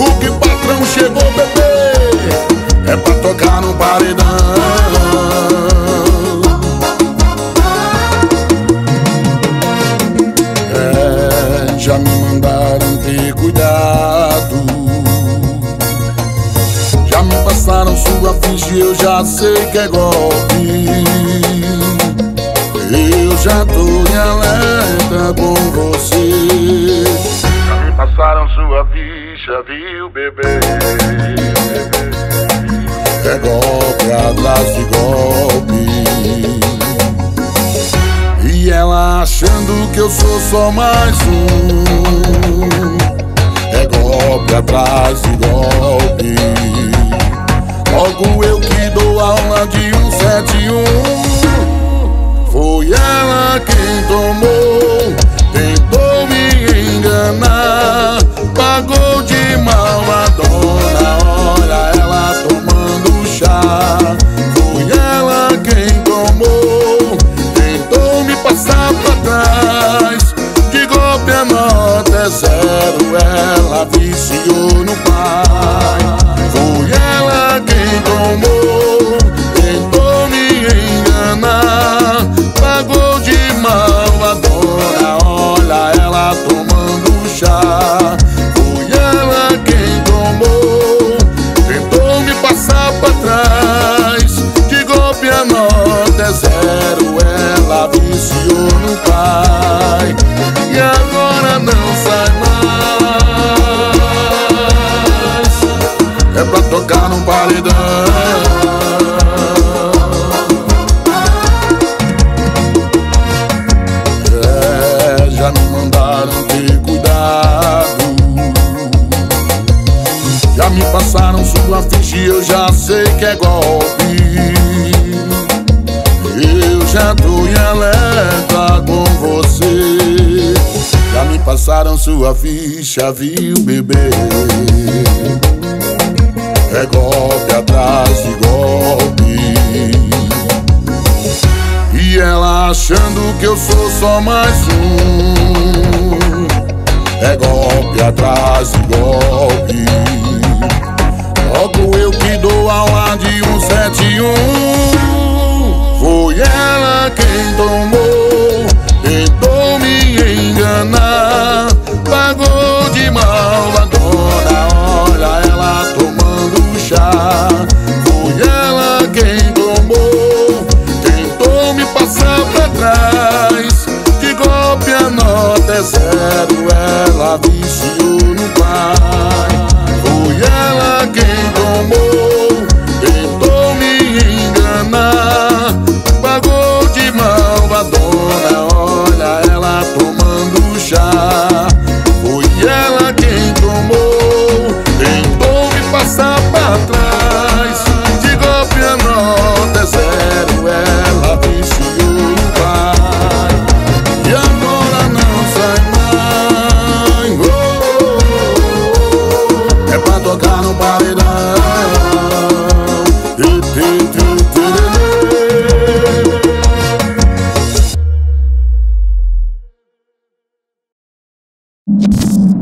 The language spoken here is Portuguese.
Hulk patrão chegou, bebê. É pra tocar no paredão. É, já me mandaram ter cuidado. Já me passaram sua ficha e eu já sei que é golpe. Eu já tô em alerta com você ficha, viu, bebê É golpe atrás de golpe. E ela achando que eu sou só mais um É golpe atrás de golpe. Logo eu que dou aula de 171 Foi ela quem tomou zero Ela viciou no pai. Foi ela quem tomou Tentou me enganar. Pagou de malvadona Olha ela tomando chá no paredão É, já me mandaram ter cuidado. Já me passaram sua ficha e eu já sei que é golpe. Eu já tô em alerta com você. Já me passaram sua ficha, viu, bebê É golpe atrás de golpe. E ela achando que eu sou só mais um. É golpe atrás de golpe. Logo eu que dou aula de 171 Tentou you